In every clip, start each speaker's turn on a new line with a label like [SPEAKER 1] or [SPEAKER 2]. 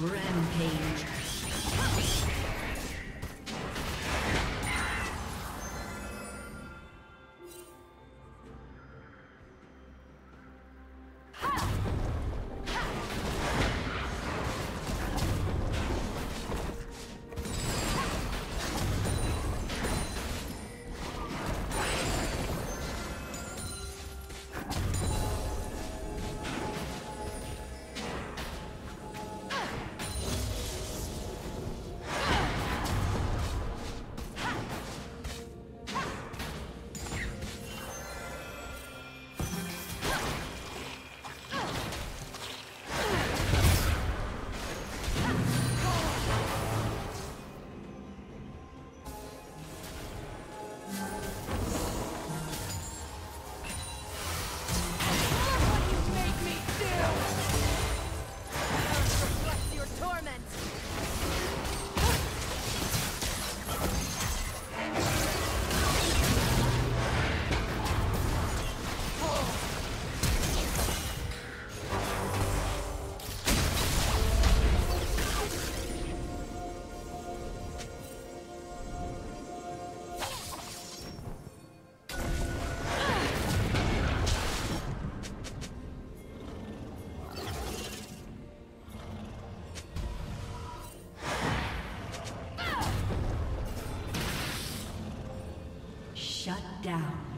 [SPEAKER 1] Red Shut down.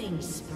[SPEAKER 1] Killing spree.